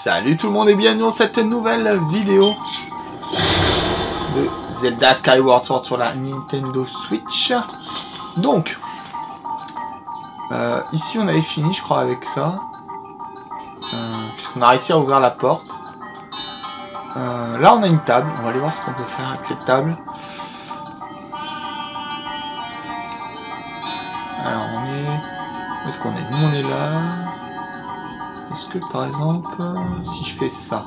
Salut tout le monde et bienvenue dans cette nouvelle vidéo de Zelda Skyward Sword sur la Nintendo Switch. Donc, euh, ici on avait fini je crois avec ça. Euh, Puisqu'on a réussi à ouvrir la porte. Euh, là on a une table, on va aller voir ce qu'on peut faire avec cette table. Alors on est... Où est-ce qu'on est? Nous on est là. Est-ce que par exemple, si je fais ça...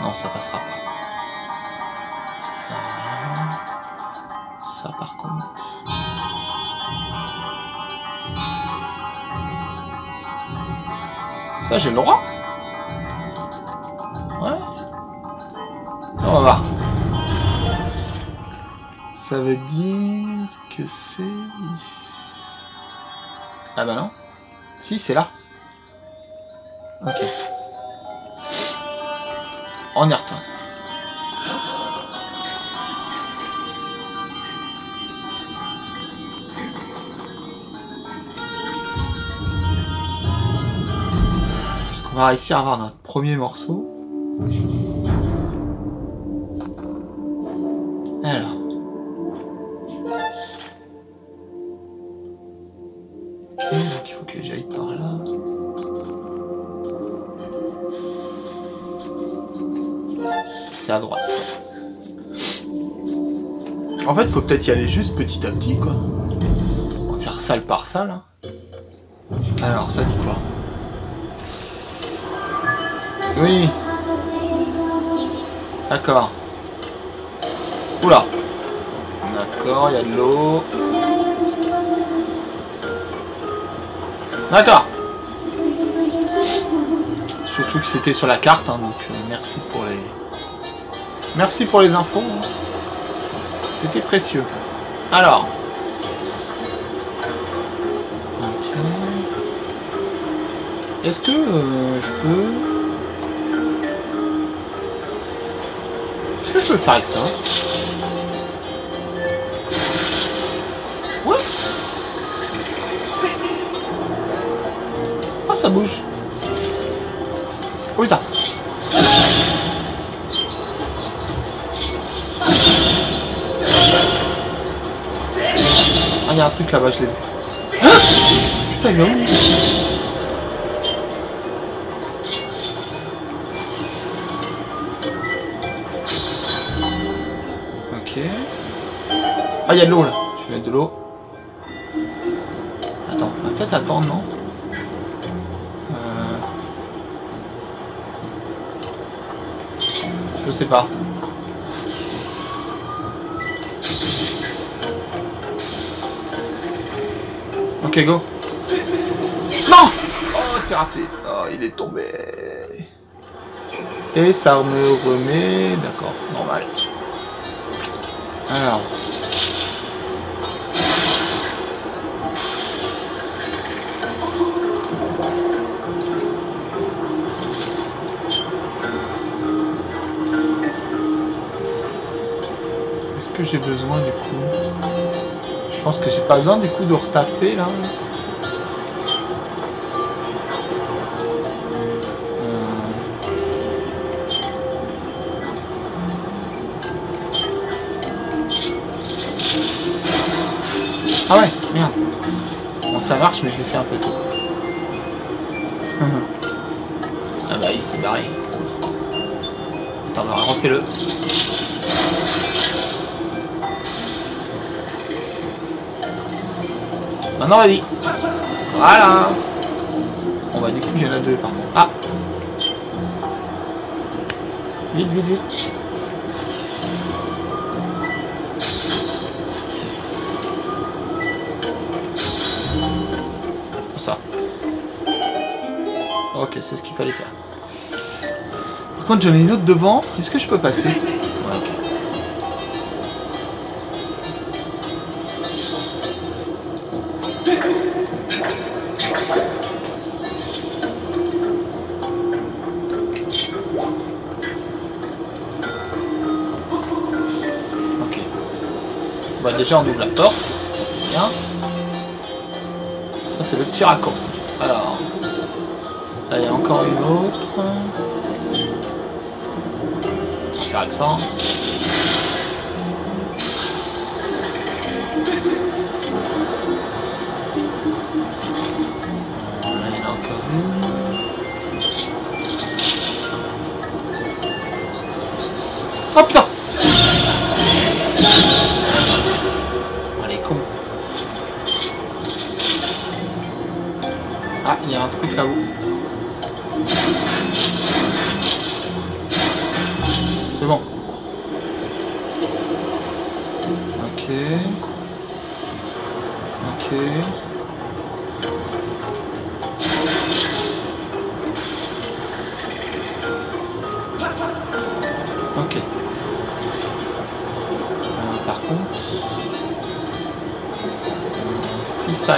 Non, ça passera pas. Ça. Ça par contre... Ça j'ai le droit Ouais. On va voir. Ça veut dire Ah bah non. Si, c'est là. Ok. On y retourne. Puisqu'on va réussir à avoir notre premier morceau. Faut peut-être y aller juste petit à petit, quoi. On va faire salle par salle. hein. Alors, ça dit quoi? Oui. D'accord. Oula. D'accord, il y a de l'eau. D'accord. Surtout que c'était sur la carte, hein, donc euh, merci pour les... Merci pour les infos. hein. C'était précieux. Alors. Est-ce que euh, je peux... Est-ce que je peux le faire avec ça? Ouais. Ah, ça bouge. Oh putain. Truc là-bas, je l'ai vu. Ah putain, il est où Ok. Ah, il y a de l'eau là. Je vais mettre de l'eau. Attends, on va peut-être attendre, non Euh, Je sais pas. Ok, go. Non Oh, c'est raté. Oh, il est tombé. Et ça me remet... D'accord, normal. Alors... Est-ce que j'ai besoin pas besoin du coup de retaper là. Euh. Ah ouais, merde. Bon ça marche mais je l'ai fait un peu tôt. ah bah il s'est barré. Attends, on refait-le. Maintenant, vas-y. Voilà. Bon, bah, du coup, j'ai la deux, par contre. Ah Vite, vite, vite. Ça. Ok, c'est ce qu'il fallait faire. Par contre, j'en ai une autre devant. Est-ce que je peux passer? Déjà on ouvre la porte, ça c'est bien. Ça c'est le petit raccourci. Alors. Là, il y a encore une autre. Faire accent.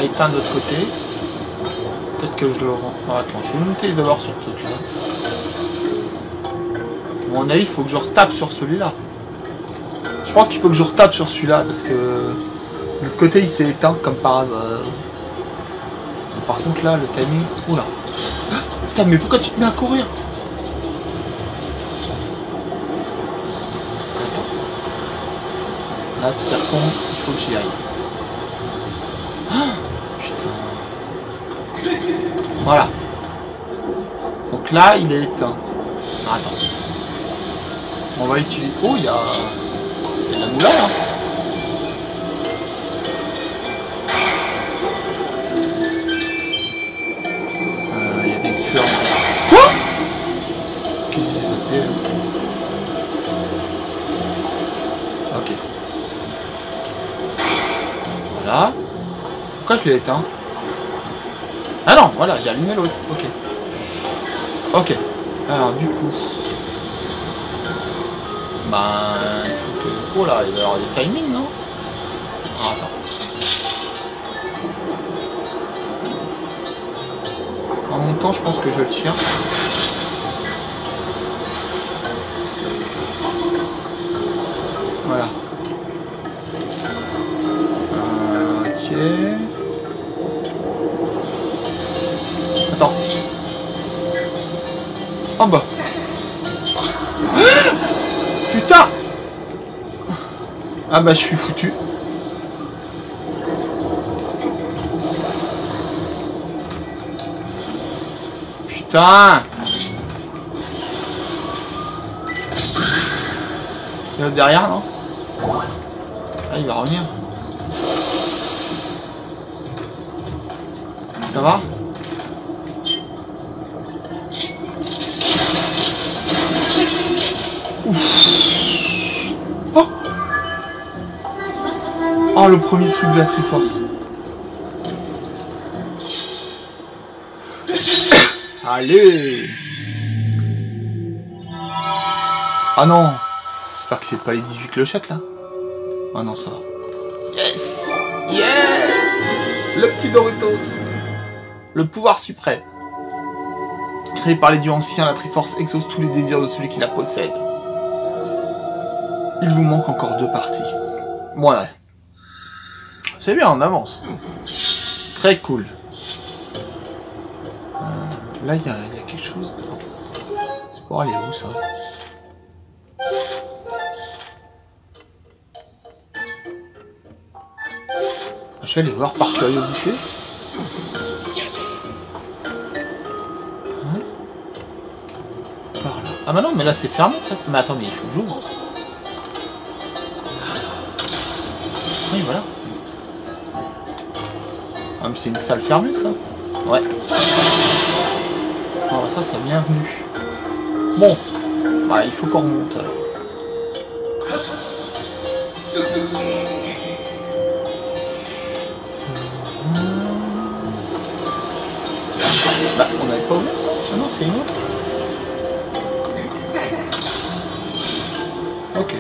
Éteint de l'autre côté, peut-être que je le rends. Oh, attends, je vais monter d'abord sur ce truc-là. À mon avis, il faut que je retape sur celui-là. Je pense qu'il faut que je retape sur celui-là parce que le côté il s'est éteint comme par hasard. Par contre là, le timing. Oula. Putain, mais pourquoi tu te mets à courir? Là, si ça il faut que j'y aille. Ah. Voilà. Donc là, il est éteint. Ah, attends. On va utiliser... Oh, il y a... Il y a la là. Euh, Il y a des. Quoi? Qu'est-ce qui s'est passé Ok. Voilà. Pourquoi je l'ai éteint? Ah non, voilà, j'ai allumé l'autre. Ok. Ok. Alors, du coup... Ben... Oh là, il va y avoir des timings, non? Ah, attends. En montant, je pense que je le tiens. Ah bah je suis foutu. Putain Il y a derrière, non? Ah, il va revenir. Ça va? Ouf Oh, le premier truc de la Triforce. Allez Ah non J'espère que c'est pas les 18 clochettes là. Ah non, ça va. Yes Yes Le petit Doritos Le pouvoir suprême. Créé par les dieux anciens, la Triforce exauce tous les désirs de celui qui la possède. Il vous manque encore deux parties. Ouais. C'est bien, on avance. Très cool. Euh, là, il y, a il y a quelque chose. C'est pour aller où ça? Je vais aller voir par curiosité. Hein? Par là. Ah bah non, mais là c'est fermé. Mais attends, mais il faut que j'ouvre. Oui, voilà. Ah, c'est une salle fermée ça Ouais. Oh, ça, c'est bienvenu. Bon. Bah, il faut qu'on remonte alors. Bah, on n'avait pas ouvert ça Ah non, c'est une autre. Ok.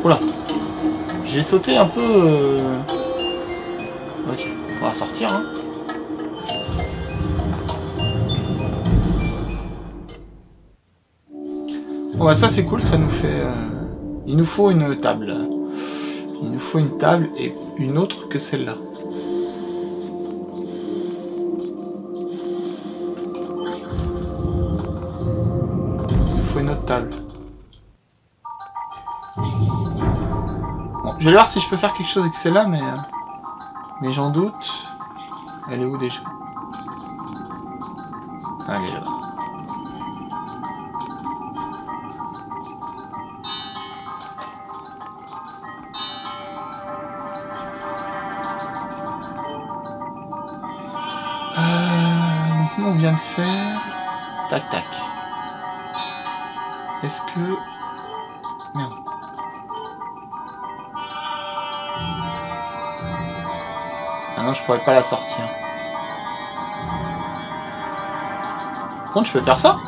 Oula. J'ai sauté un peu... euh, Ok, on va sortir. Hein. Bon bah ça c'est cool, ça nous fait... euh, Il nous faut une table. Il nous faut une table et une autre que celle-là. Vais voir si je peux faire quelque chose avec celle-là, mais... Euh, mais j'en doute. Elle est où déjà? Pourrais pas la sortir. Par contre, je peux faire ça?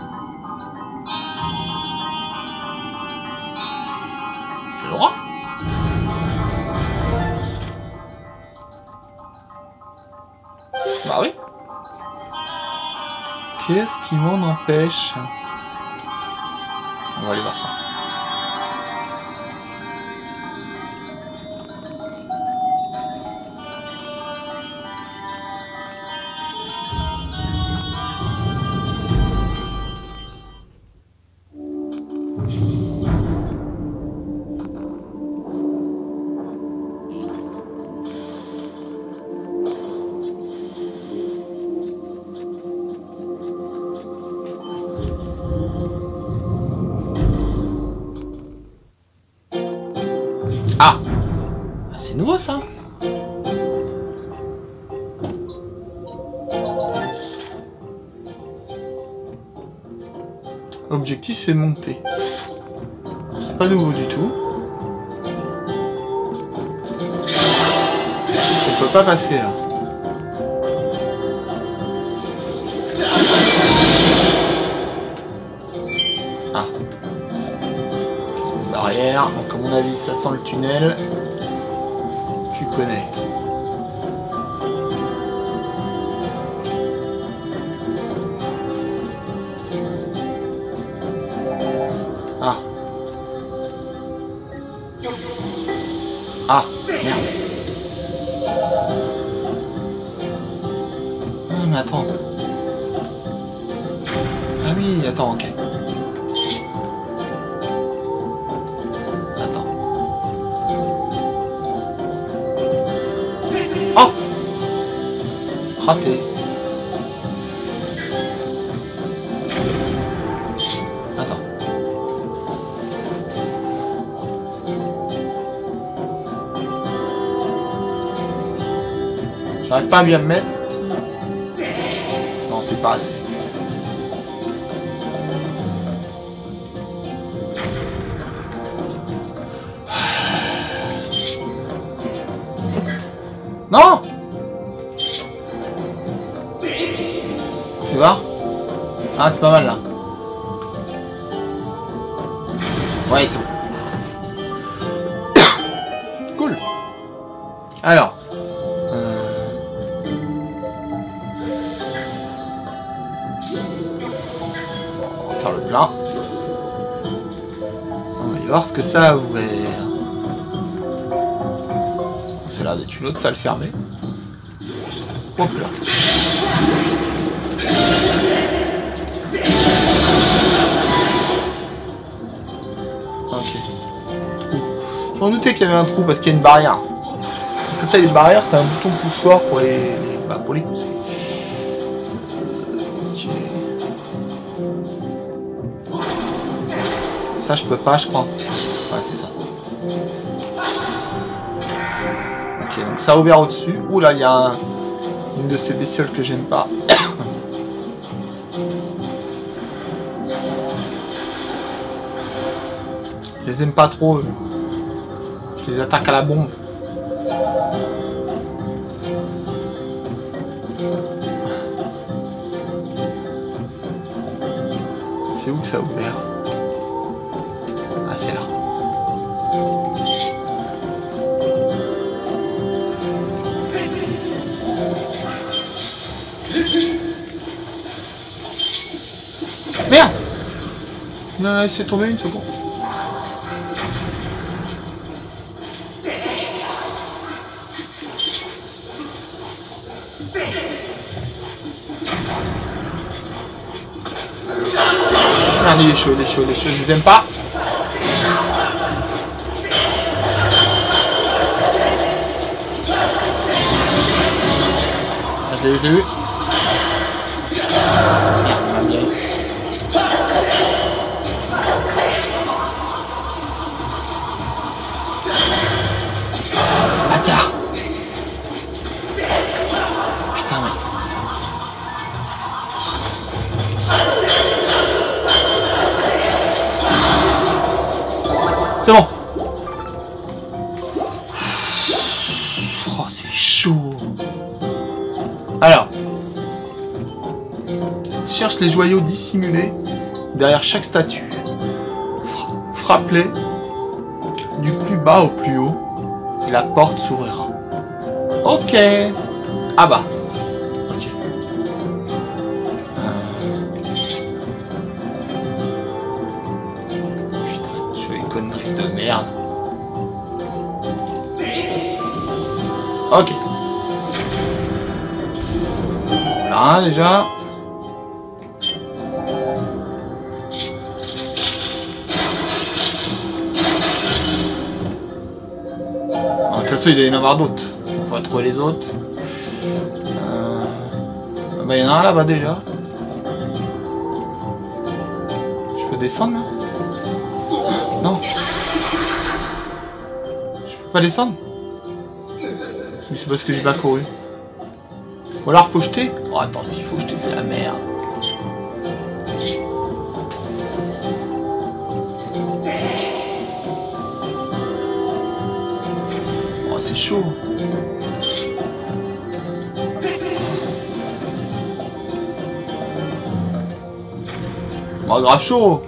C'est monter. C'est pas nouveau du tout. On peut pas passer là. Ah. Barrière. Donc à mon avis ça sent le tunnel. J'arrive pas à mettre. Non, c'est pas assez. Voir ce que ça a ouvert. C'est l'air d'être une autre salle fermée. Hop là. Ok. Je m'en doutais qu'il y avait un trou parce qu'il y a une barrière. Quand t'as une barrière, t'as un bouton poussoir pour les bah, pour les pousser. Je peux pas, je crois. C'est ça. Ok, donc ça a ouvert au-dessus. Ouh là, il y a une de ces bestioles que j'aime pas. je les aime pas trop. Je les attaque à la bombe. Non, c'est tombé une seconde. merde, il est chaud, il est chaud, il est chaud, je les aime pas. Ah, je l'ai les joyaux dissimulés derrière chaque statue. Fra- Frappe-les du plus bas au plus haut et la porte s'ouvrira. Ok. Ah bah. Ok. Euh. Putain, je fais une connerie de merde. Ok. Voilà déjà. Façon, il doit y en avoir d'autres. On va trouver les autres. Euh... ah Bah, il y en a un là-bas déjà. Je peux descendre là? Non. Je peux pas descendre? Mais c'est parce que j'ai pas couru. Ou alors faut jeter Oh attends, s'il faut jeter, c'est la merde. Chaud. Oh, grave chaud.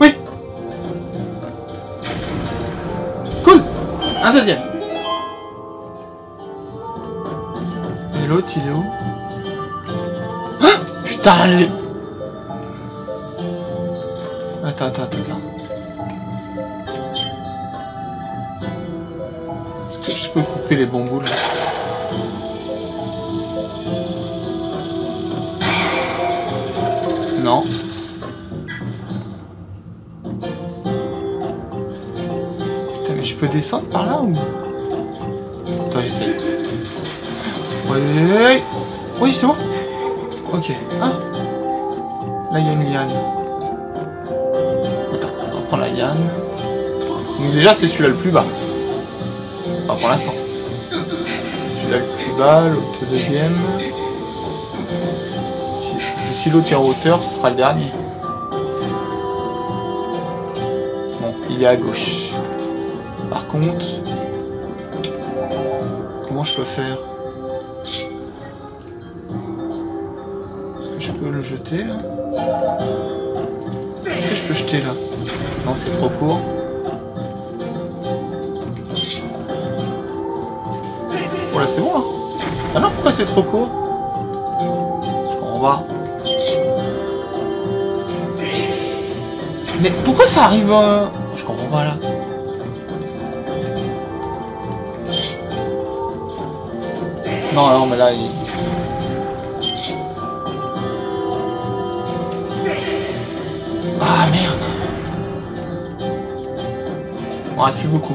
Oui. Cool. Un deuxième. Et l'autre, il est où? Ah Putain, le... Attends, attends, attends. Est-ce que je peux couper les bambous là Non. Putain, mais je peux descendre par là ou Attends, j'essaie. Oui, oui, c'est bon. Ok. Ah. Là, il y a une liane. Donc déjà, c'est celui-là le plus bas. Enfin, pour l'instant. Celui-là le plus bas, l'autre deuxième. Si, l'autre est en hauteur, ce sera le dernier. Bon, il est à gauche. Par contre... Comment je peux faire? Est-ce que je peux le jeter ça arrive euh, Je comprends pas là. Non, non, mais là, il... Ah, merde On reste plus beaucoup.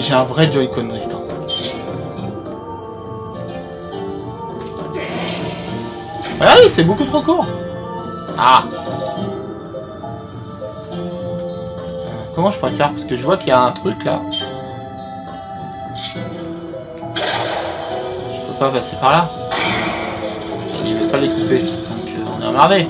J'ai un vrai Joy-Con Drift. hein. Regardez, c'est beaucoup trop court. Ah. Comment je pourrais faire? Parce que je vois qu'il y a un truc là. Je peux pas passer par là. Il veut pas les couper. Donc euh, on est emmerdé.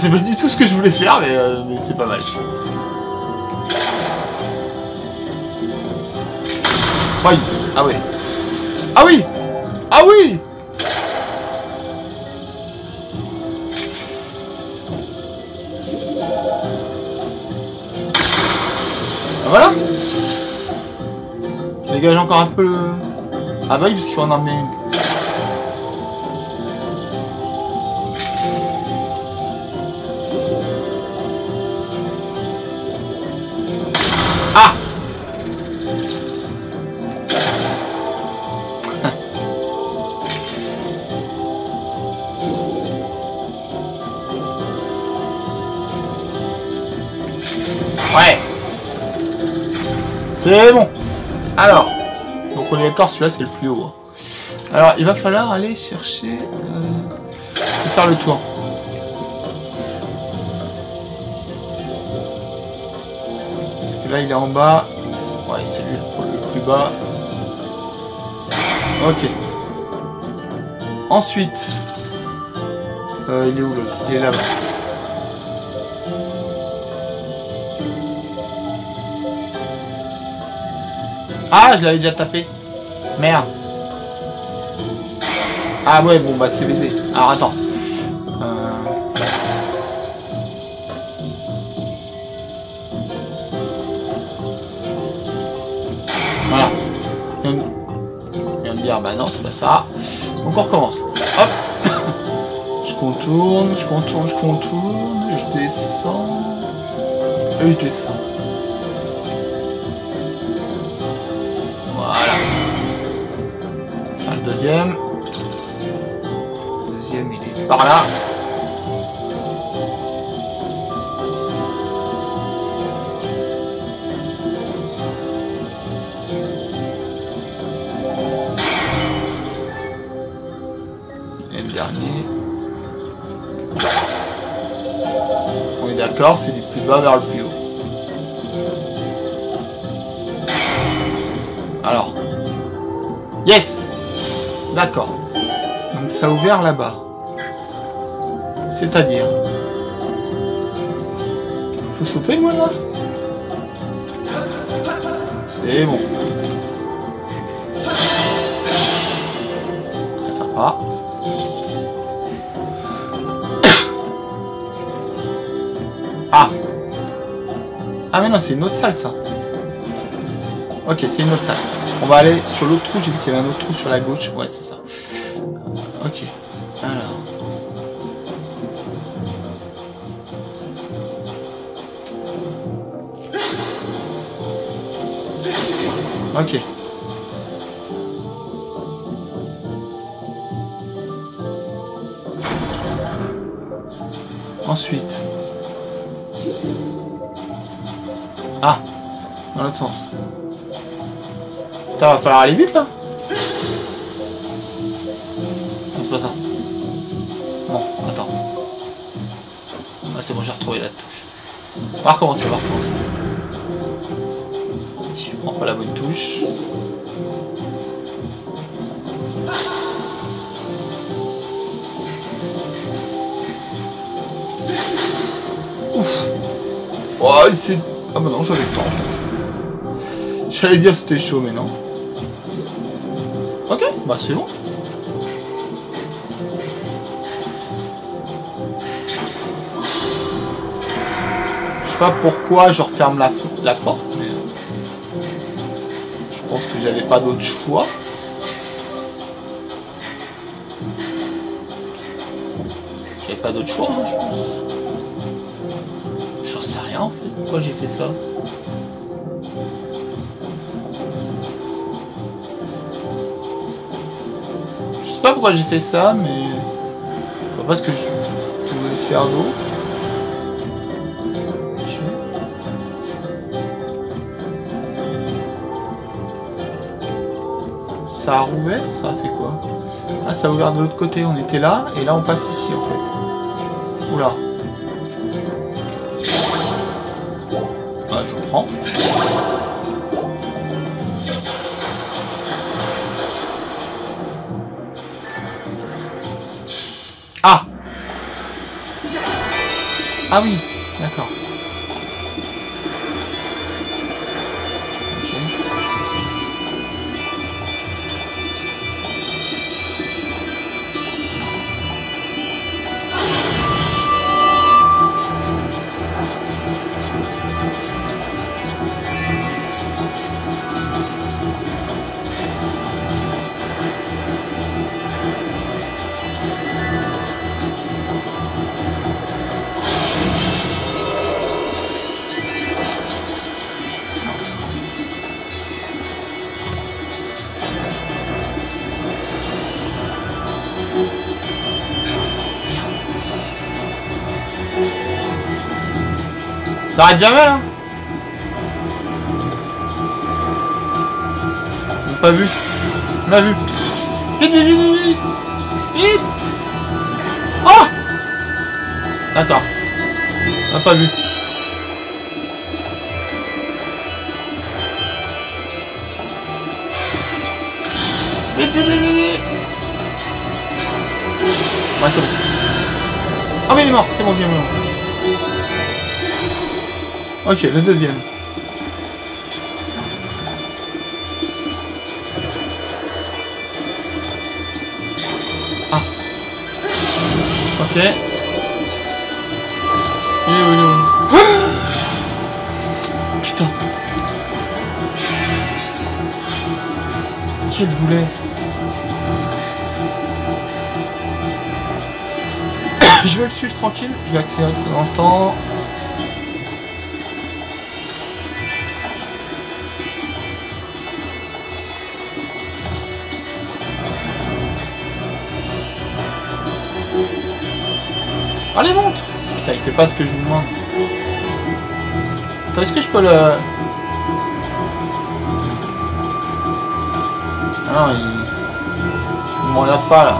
C'est pas du tout ce que je voulais faire, mais, euh, c'est pas mal. Ah oui. Ah oui. Ah oui. Ah, Voilà. Je dégage encore un peu le... Ah bah oui, parce qu'il faut en emmener une. C'est bon Alors, donc on est d'accord, celui-là c'est le plus haut. hein. Alors, il va falloir aller chercher... Euh, faire le tour. Parce que là, il est en bas. Ouais, c'est lui le plus bas. Ok. Ensuite... Euh, il est où l'autre? Il est là-bas. Ah, je l'avais déjà tapé. Merde. Ah ouais, bon, bah c'est baisé. Alors, attends. Euh... Voilà. De- il vient de dire, bah non, c'est pas ça. Donc on recommence. Hop. je contourne, je contourne, je contourne, je descends. Et je descends. Deuxième. Deuxième, il est par là. Et le dernier. On est d'accord, c'est du plus bas vers le plus D'accord. Donc ça a ouvert là-bas. C'est-à-dire... Faut sauter moi là? C'est bon. Très sympa. Ah Ah mais non, c'est une autre salle ça. Ok, c'est une autre salle. Va aller sur l'autre trou. J'ai vu qu'il y avait un autre trou sur la gauche. Ouais, c'est ça. Ok. Alors. Ok. Ensuite. Ah Dans l'autre sens. Putain, va falloir aller vite là Non, c'est pas ça. Bon, attends. Ah, c'est bon, j'ai retrouvé la touche. On va recommencer, on va recommencer. Si je prends pas la bonne touche. Ouf Oh, c'est... Ah bah non, j'avais le temps en fait. J'allais dire c'était chaud, mais non. Bah c'est bon. Je sais pas pourquoi je referme la, la porte, mais... Je pense que j'avais pas d'autre choix. J'avais pas d'autre choix, hein, je pense. J'en sais rien en fait. Pourquoi j'ai fait ça? J'ai fait ça, mais... Je vois pas ce que je pouvais faire d'autre. Ça a rouvert Ça a fait quoi? Ah, ça a ouvert de l'autre côté. On était là, et là on passe ici en fait. Oula. Ah oui, d'accord. Ça arrête jamais là pas vu. On a vu. Vite, vite, vite, vite, vite Oh D'accord. On pas vu. Vite, vite, vite, Ouais, c'est bon. Ah mais il est mort, c'est bon, il est mort. Ok, le deuxième. Ah. Ok. Où Putain. Quel boulet. Je vais le suivre tranquille. Je vais accélérer de temps en temps. Allez, monte Putain, il fait pas ce que je lui demande. Attends, est-ce que je peux le... Ah non, il... Il me regarde pas, là.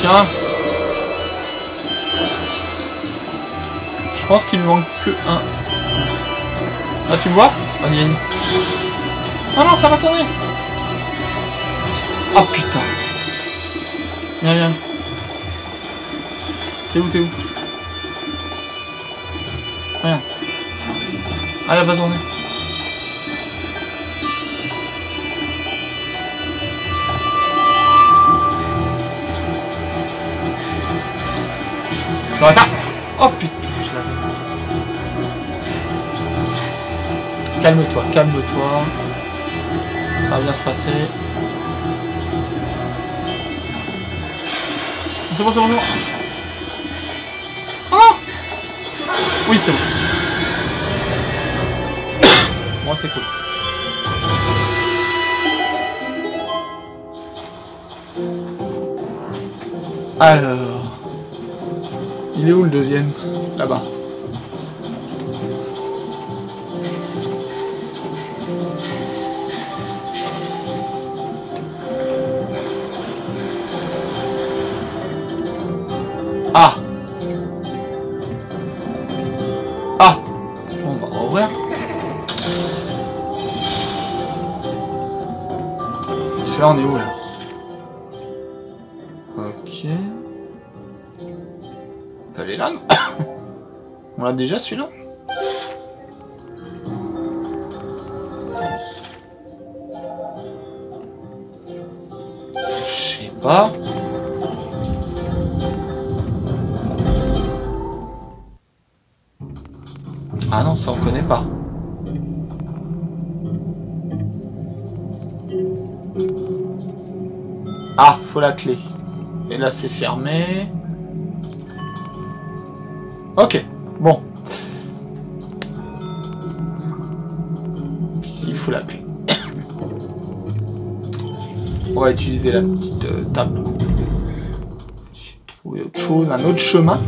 Tiens. Je pense qu'il manque que un. Ah, tu me vois? Vas-y, Oh non, ça va tourner Oh putain Viens, viens. T'es où, t'es où? Rien. Ah, elle a pas tourné. Je l'aurais pas Oh putain, je l'avais. Calme-toi, calme-toi. Va bien se passer. C'est bon, c'est bon, c'est bon. Oh non Oui, c'est bon. Moi, c'est cool. Alors... Il est où le deuxième Celui-là, on est où, là Ok. Elle est là, On l'a déjà, celui-là Je sais pas. Faut la clé. Et là c'est fermé. Ok, bon. Ici il faut la clé. On va utiliser la petite euh, table. Essayer trouver autre chose, un autre chemin.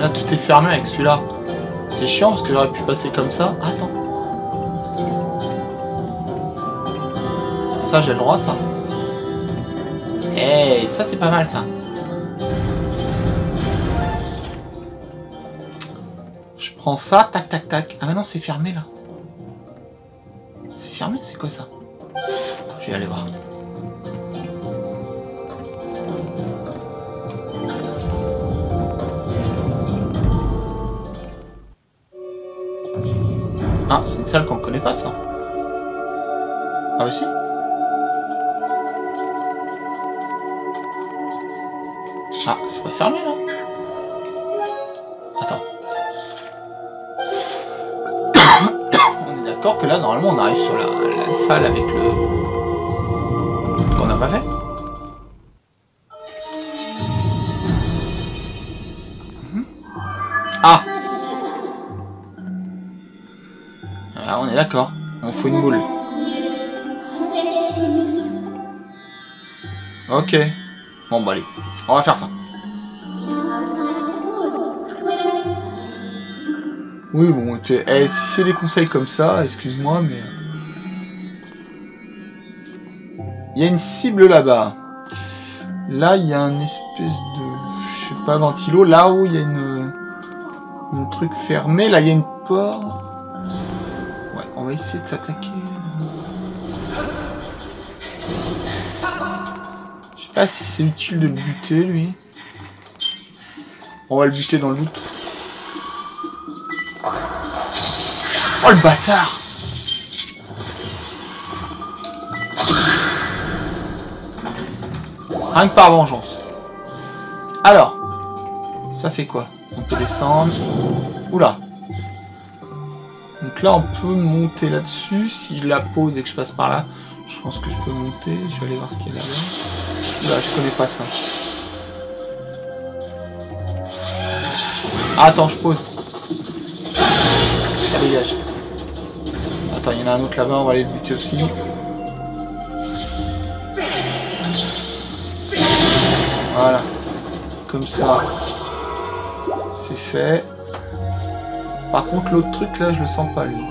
Là, tout est fermé avec celui-là. C'est chiant parce que j'aurais pu passer comme ça. Attends. Ça, j'ai le droit, ça. Eh, ça, c'est pas mal, ça. Je prends ça, tac, tac, tac. Ah, mais non, c'est fermé, là. C'est fermé C'est quoi, ça? Je vais aller voir. Ah, c'est une salle qu'on connaît pas, ça. Ah, bah si. Ah, c'est pas fermé, là Attends. on est d'accord que là, normalement, on arrive sur la, la salle avec le... Ok. Bon, bah allez. On va faire ça. Oui, bon, eh, si c'est des conseils comme ça, excuse-moi, mais... Il y a une cible là-bas. Là, il y a un espèce de... Je sais pas, ventilo. Là-haut, il y a une... Un truc fermé. Là, il y a une porte. Ouais, on va essayer de s'attaquer. Si c'est utile de le buter, lui. On va le buter dans le doute. Oh, le bâtard Rien que par vengeance. Alors, ça fait quoi? On peut descendre. Oula donc là, on peut monter là-dessus. Si je la pose et que je passe par là, je pense que je peux monter. Je vais aller voir ce qu'il y a là-bas. Là, je connais pas ça. Ah, attends, je pose. Dégage. Attends, il y en a un autre là-bas, on va aller le buter aussi. Voilà. Comme ça. C'est fait. Par contre, l'autre truc là, je le sens pas lui.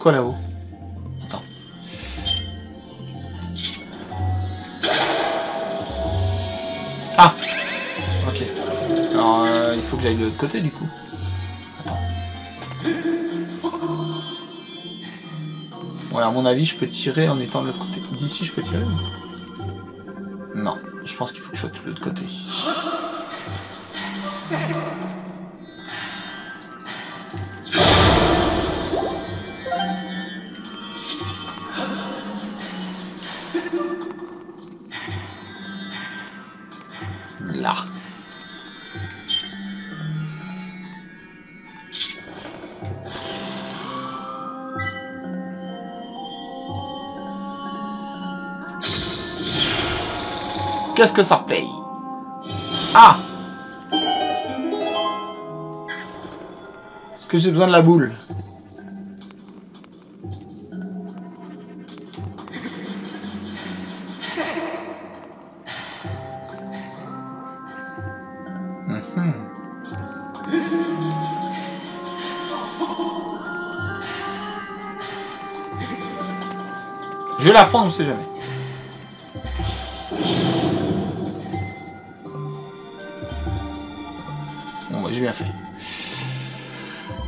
Quoi là-haut Attends. Ah Ok. Alors, euh, il faut que j'aille de l'autre côté, du coup. Attends. Ouais, à mon avis, je peux tirer en étant de l'autre côté. D'ici, je peux tirer Qu'est-ce que ça paye Ah Est-ce que j'ai besoin de la boule Mhm. Je vais la prendre, on sait jamais. Fait.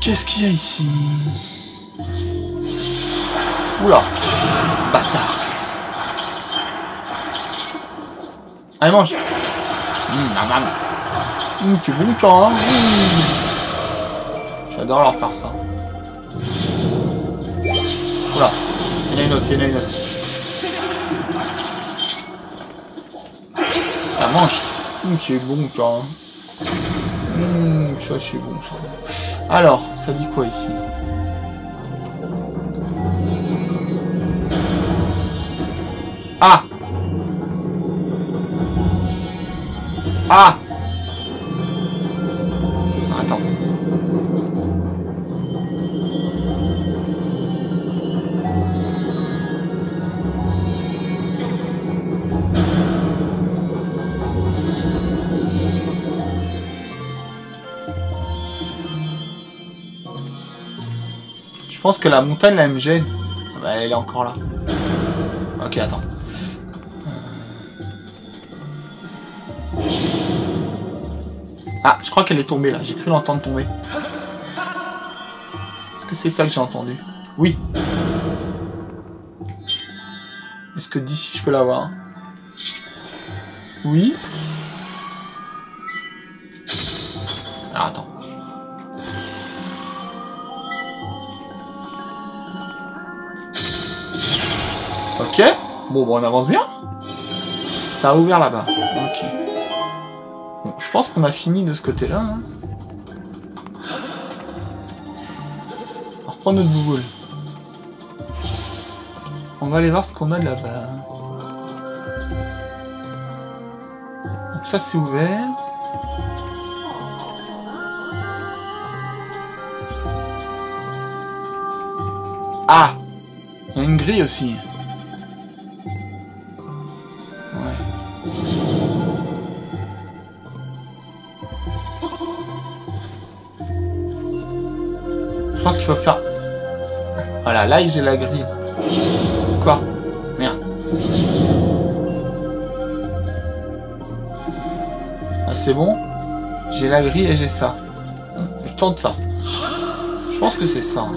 Qu'est-ce qu'il y a ici? Oula Bâtard Allez, mange mmh, mmh, Tu bon, hein? Mmh. J'adore leur faire ça. Oula Il y a une autre, il une autre. Ça mange mmh, C'est bon, toi. Alors, ça dit quoi ici Ah Ah pense que la montagne, elle me gêne. Ah bah, elle est encore là. Ok, attends. Ah, je crois qu'elle est tombée là. J'ai cru l'entendre tomber. Est-ce que c'est ça que j'ai entendu? Oui. Est-ce que d'ici je peux la voir Oui. Bon, on avance bien. Ça a ouvert là-bas. Ok. Je pense qu'on a fini de ce côté-là. Hein. On notre Google. On va aller voir ce qu'on a là-bas. Donc ça c'est ouvert. Ah Il y a une grille aussi. Je pense qu'il faut faire... Voilà, là j'ai la grille. Quoi? Merde. Ah, c'est bon? J'ai la grille et j'ai ça. Je tente ça. Je pense que c'est ça. Hein.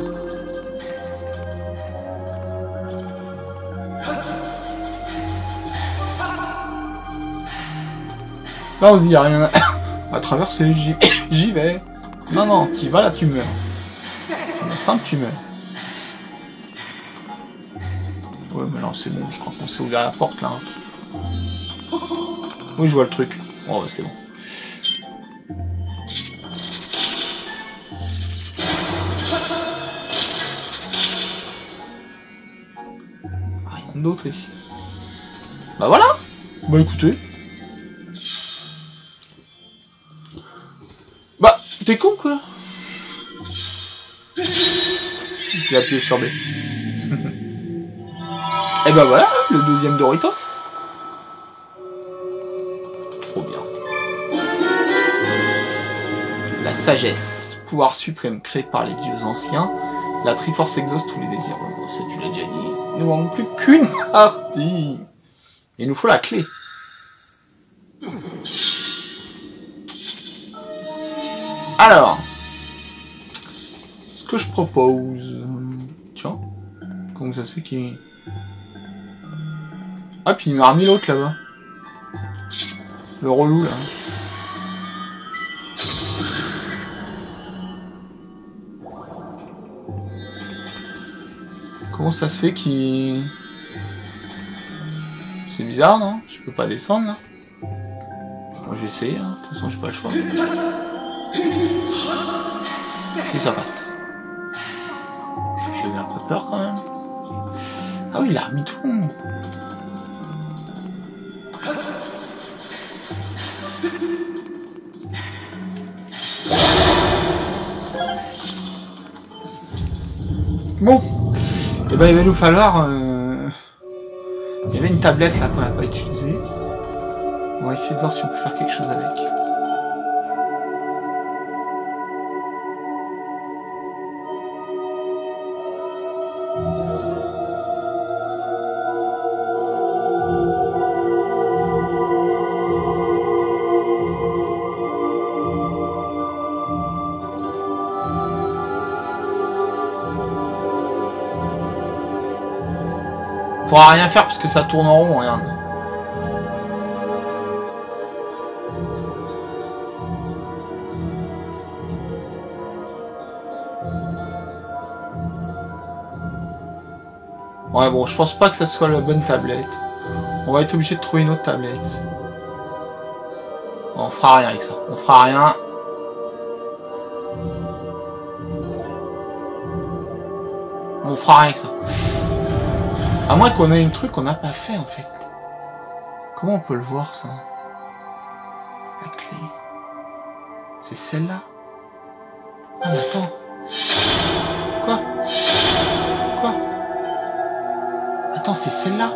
Là, on se dit, rien à traverser, j'y vais. Non, non, tu vas là, tu meurs tu meurs. Ouais, mais non, c'est bon, je crois qu'on s'est ouvert la porte, là. Oui, je vois le truc. Oh, c'est bon. Rien d'autre ici. Bah voilà Bah écoutez. J'ai sur B. Et ben voilà, le deuxième Doritos. Trop bien. La sagesse, pouvoir suprême créé par les dieux anciens. La Triforce exauce tous les désirs. Bon, tu l'as déjà dit. Nous manque plus qu'une partie. Il nous faut la clé. Alors, ce que je propose, Comment ça se fait qu'il... Ah, puis il m'a remis l'autre là-bas. Le relou là. Comment ça se fait qu'il... C'est bizarre, non? Je peux pas descendre là Moi je hein. de toute façon j'ai pas le choix. Si ça passe. Quand même. Ah oui, il a remis tout. Bon. Et eh ben il va nous falloir... Euh, il y avait une tablette là qu'on n'a pas utilisée. On va essayer de voir si on peut faire quelque chose avec. Pourra rien faire parce que ça tourne en rond, regarde. Ouais bon, je pense pas que ça soit la bonne tablette. On va être obligé de trouver une autre tablette. On fera rien avec ça. On fera rien. On fera rien avec ça. À moins qu'on ait un truc qu'on n'a pas fait en fait. Comment on peut le voir ça? La clé. C'est celle-là? Ah mais attends. Quoi? Quoi? Attends, c'est celle-là?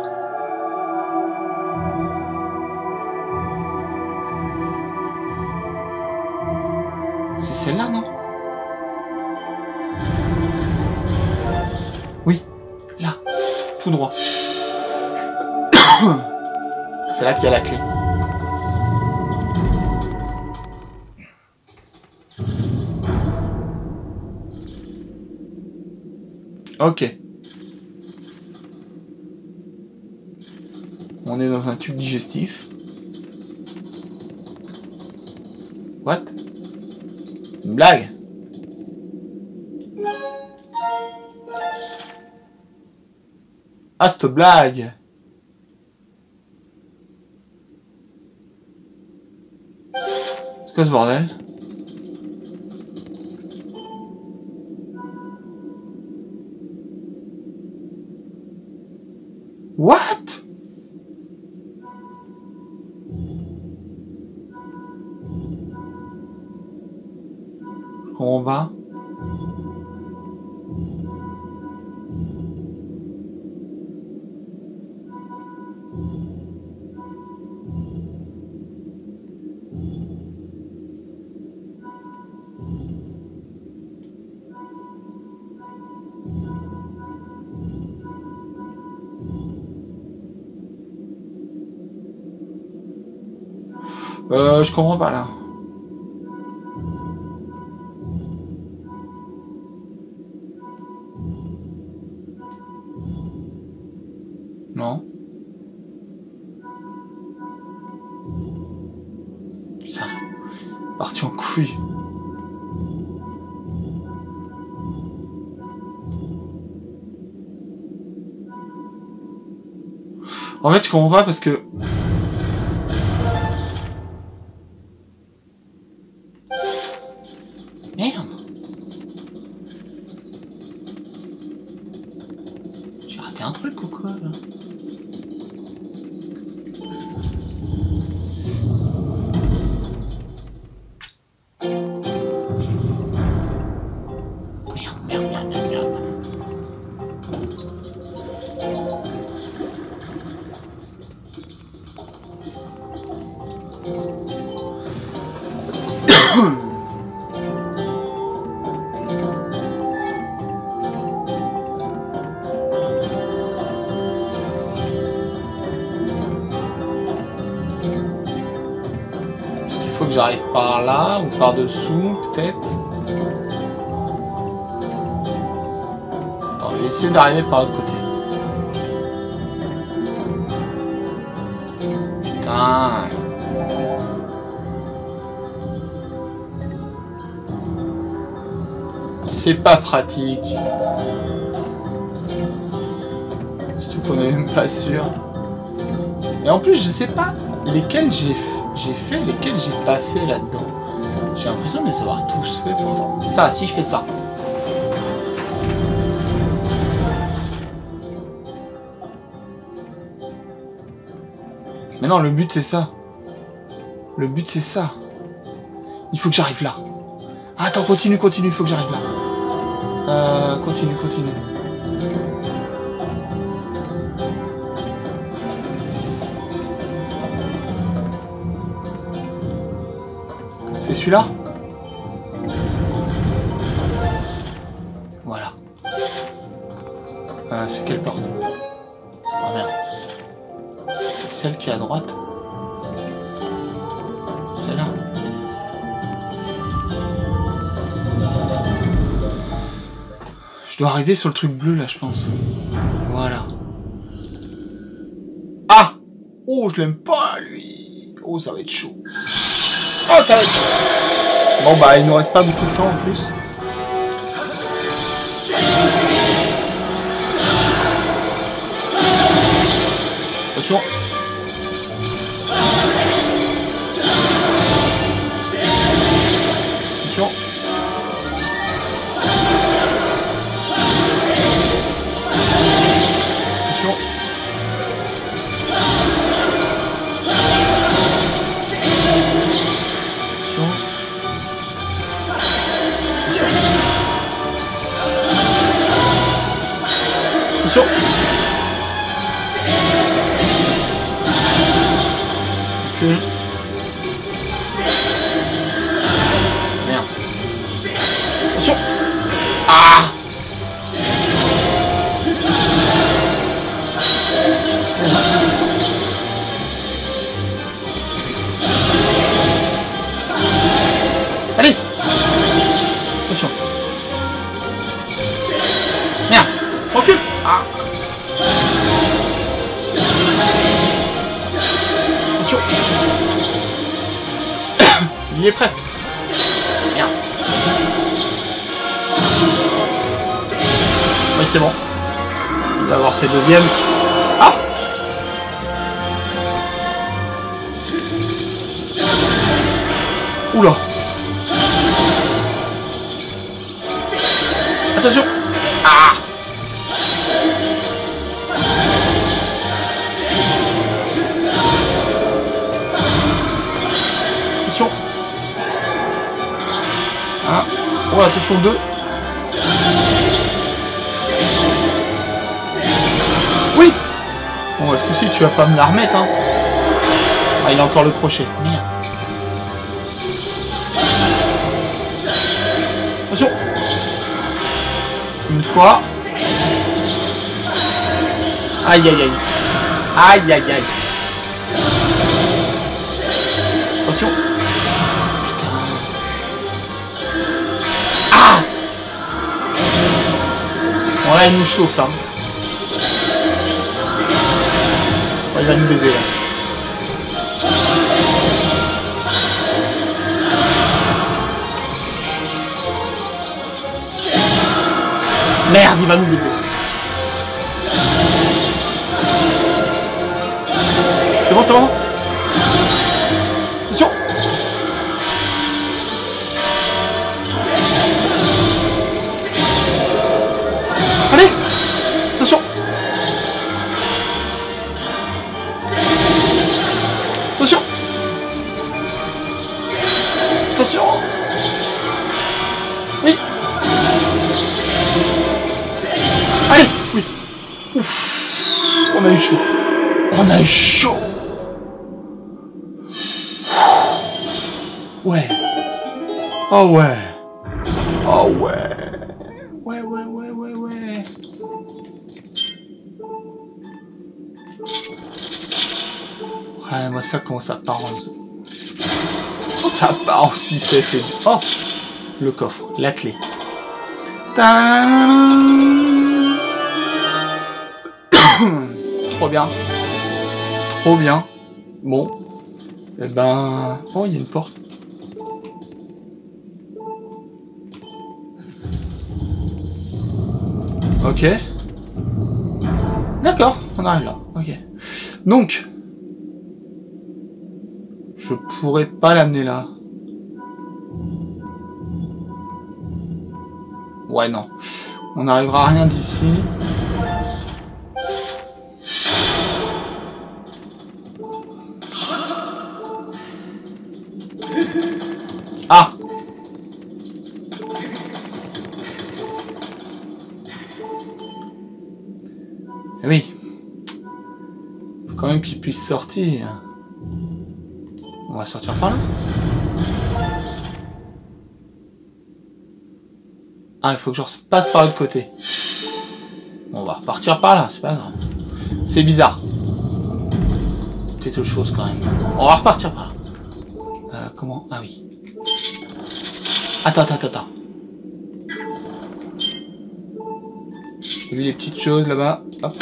Ok. On est dans un tube digestif. What? Une blague? Ah, blague C'est quoi ce bordel. What? Je Euh, je comprends pas là. En fait, je comprends pas parce que pas pratique. Surtout qu'on est même pas sûr. Et en plus, je sais pas lesquels j'ai fait, lesquels j'ai pas fait là-dedans. J'ai l'impression de les avoir tous fait pourtant. Ça, si je fais ça. Mais non, le but c'est ça. Le but c'est ça. Il faut que j'arrive là. Attends, continue, continue, il faut que j'arrive là. Euh, continue, continue. C'est celui-là Voilà. Euh, c'est quelle porte? Oh merde. Celle qui est à droite dois arriver sur le truc bleu là, je pense. Voilà. Ah Oh, je l'aime pas lui Oh, ça va être chaud. Oh, ça va être chaud Bon bah, il nous reste pas beaucoup de temps en plus. c'est deuxième. Ah Oula Attention Ah Attention Ah Oh attention 2 tu vas pas me la remettre, hein. Ah, il a encore le crochet. Merde. Attention Une fois. Aïe, aïe, aïe. Aïe, aïe, aïe. Attention. Putain. Ah Bon, là, il nous chauffe, là. Il va nous baiser là. Merde, il va nous baiser. C'est bon, c'est bon? On a chaud. Ouais. Oh ouais. Oh ouais. Ouais, ouais, ouais, ouais, ouais. Ouais, moi ça commence à part. Ça part en sucette et Oh Le coffre, la clé. Trop bien. Trop bien. Bon. Eh ben... Oh, il y a une porte. Ok. D'accord, on arrive là. Ok. Donc... Je pourrais pas l'amener là. Ouais, non. On n'arrivera à rien d'ici. Puisse sortir. On va sortir par là. Ah, il faut que je passe par l'autre côté. on va repartir par là, c'est pas grave. C'est bizarre. C'est autre chose quand même. On va repartir par là. Euh, comment? Ah oui. Attends, attends, attends. J'ai vu les petites choses là-bas. Hop.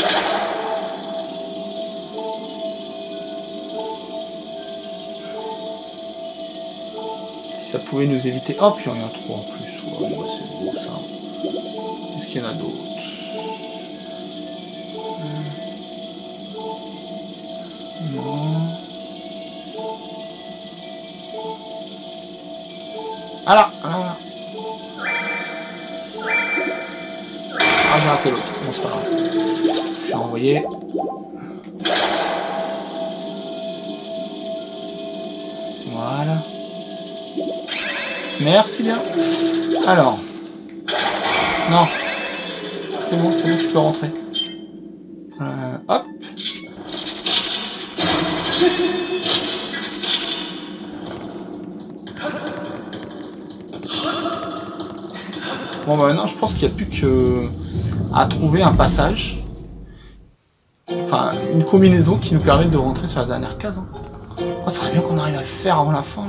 Ça pouvait nous éviter... Oh, puis il y en a trois en plus. Ouais, ouais, c'est beau ça. Est-ce qu'il y en a d'autres? Non. Ah là, ah. Ah, j'ai raté l'autre. Bon, c'est pas grave. Je suis envoyé. Merci bien. Alors. Non. C'est bon, c'est bon, tu peux rentrer. Euh, hop. Bon bah maintenant je pense qu'il n'y a plus que à trouver un passage. Enfin, une combinaison qui nous permet de rentrer sur la dernière case. Hein. Oh, serait bien qu'on arrive à le faire avant la fin.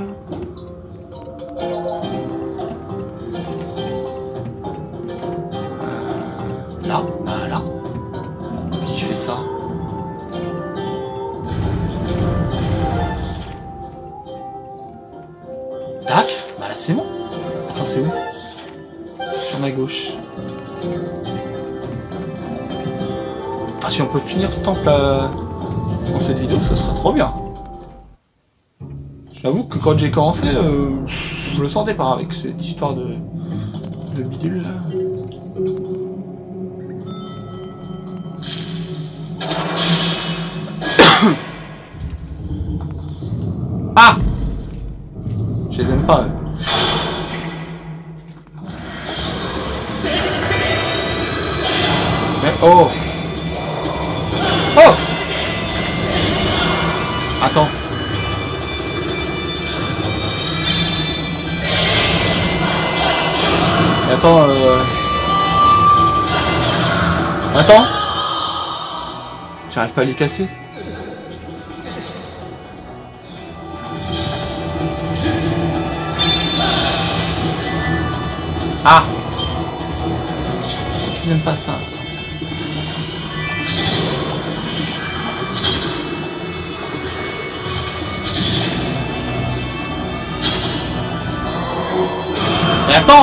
Finir ce temple euh, dans cette vidéo, ce sera trop bien. J'avoue que quand j'ai commencé, euh, je le sentais pas avec cette histoire de, de bidule là. ah Je les aime pas eux. Mais Oh Attends, euh... Attends J'arrive pas à les casser. Ah J'aime pas ça.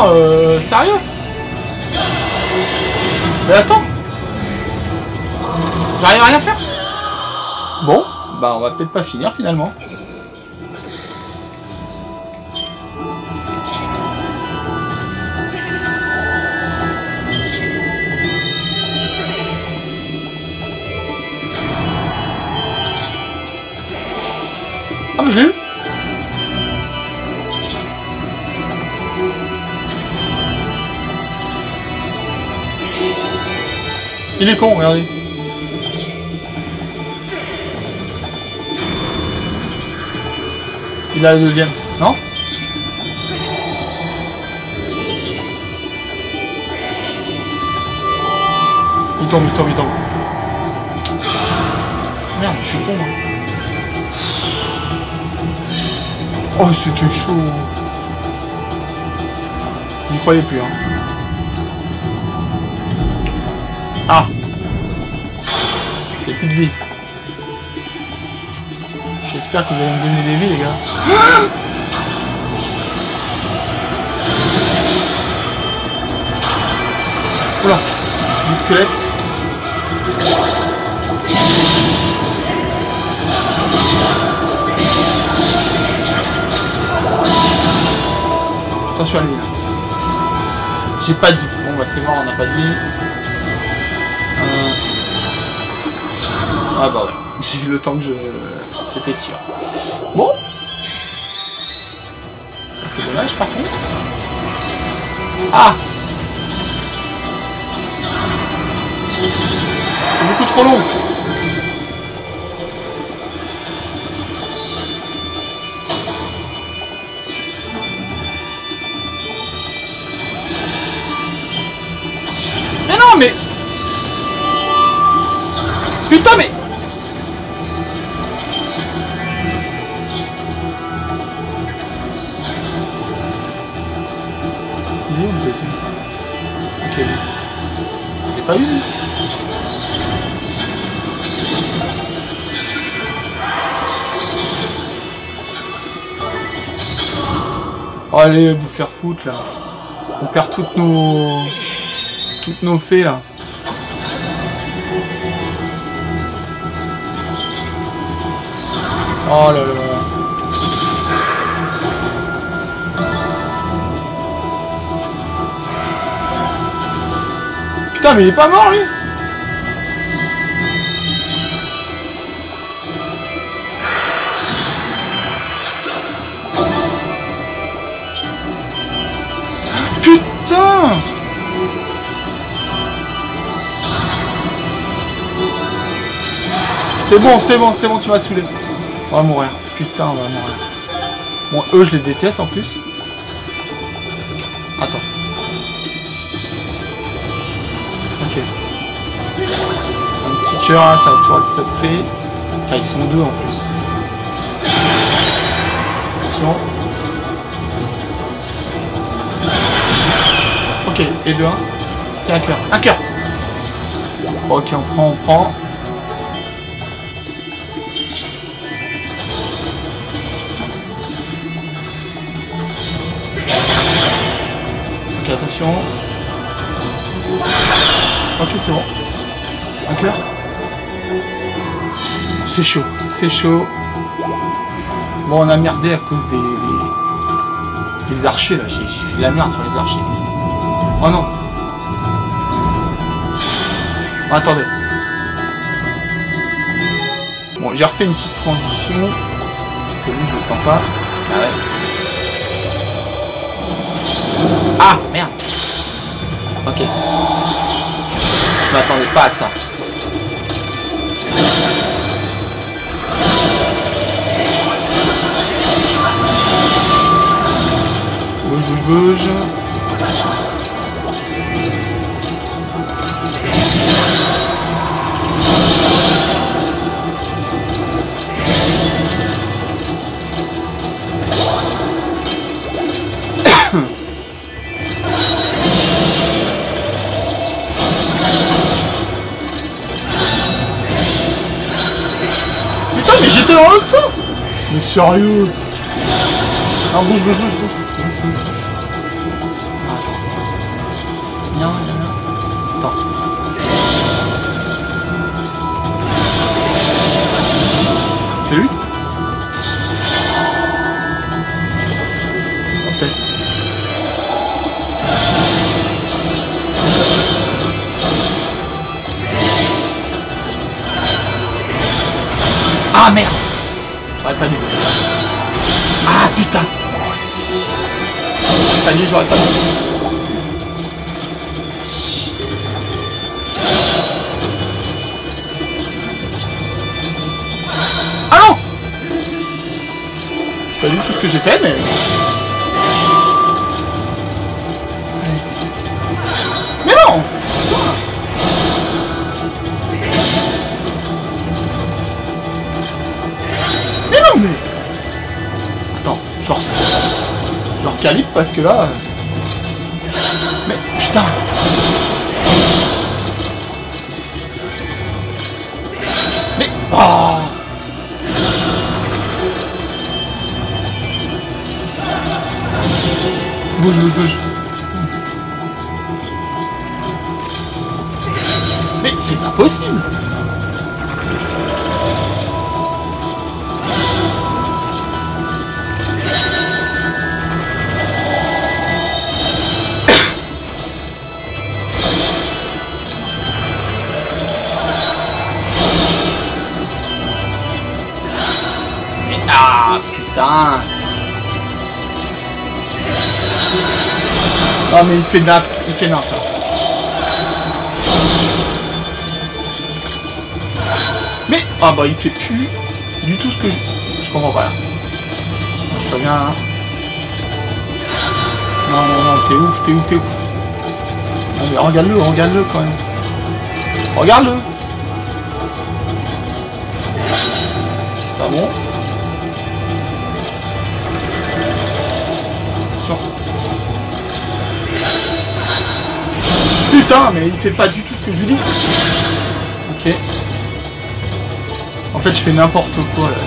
Euh, sérieux? Mais attends. J'arrive à rien faire. Bon, bah on va peut-être pas finir finalement. Ah je l'ai eu Il est con, regardez. Il a la deuxième, non? Il tombe, il tombe, il tombe. Merde, je suis con, moi. Oh, c'était chaud. J'y croyais plus, hein. Ah J'ai plus de vie. J'espère que vous allez me donner des vies, les gars. Oula Du squelette. Attention à lui. J'ai pas de vie. Bon, bah c'est mort, on n'a pas de vie. Ah bah ouais, j'ai eu le temps que je... C'était sûr. Bon. Ça c'est dommage par contre. Ah C'est beaucoup trop long. Mais non mais Putain, mais... allez vous faire foutre là. On perd toutes nos... Toutes nos fées là. Oh là là. Putain mais il est pas mort lui C'est bon, c'est bon, c'est bon, tu m'as saoulé. On va mourir. Putain, on va mourir. Bon, eux, je les déteste en plus. Attends. Ok. Un petit cœur, là, ça va pouvoir être. Ah, ils sont deux en plus. Attention. Ok, et deux, un. C'était un cœur. Un cœur Ok, on prend, on prend. Ok, c'est bon. Un cœur. C'est chaud, c'est chaud. Bon, on a merdé à cause des, des, archers, là. J'ai fait de la merde sur les archers. Oh non. Attendez. Bon, j'ai refait une petite transition. Parce que lui, je le sens pas. Ah. Ah, merde. Ok. Je m'attendais pas à ça. Bouge, bouge, bouge. L'autre sens Mais sérieux Non, bouge, bouge, bouge, bouge. Attends. Non, non, non. Attends. C'est lui Ok. Ah merde J'aurais pas dû. Ah putain J'aurais pas dû, j'aurais pas dû. Ah C'est pas du tout ce que j'ai fait. Mais Parce que là... il fait nappe. Mais ah bah il fait plus du tout ce que je, je comprends pas là. Je reviens là. Non non non t'es ouf, t'es ouf, t'es ouf. Mais regarde-le, regarde-le quand même. Regarde-le. Pas bon. Putain, hein, mais il fait pas du tout ce que je lui dis. Ok. En fait, je fais n'importe quoi là.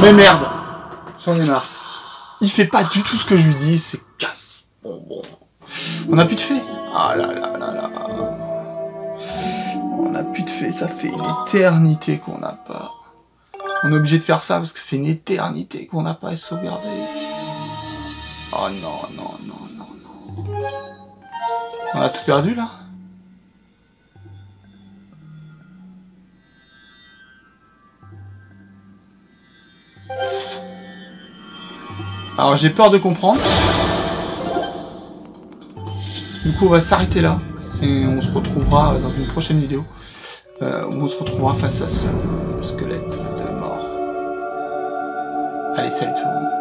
Mais merde, j'en ai marre. Il fait pas du tout ce que je lui dis, c'est casse. On a plus de fées. Ah là là là là. Ça fait une éternité qu'on n'a pas. On est obligé de faire ça parce que ça fait une éternité qu'on n'a pas sauvegardé. Oh non, non, non, non, non. On a tout perdu là? Alors j'ai peur de comprendre. Du coup on va s'arrêter là. Et on se retrouvera dans une prochaine vidéo. Euh, on se retrouvera face à ce squelette de mort. Allez, salut tout le monde.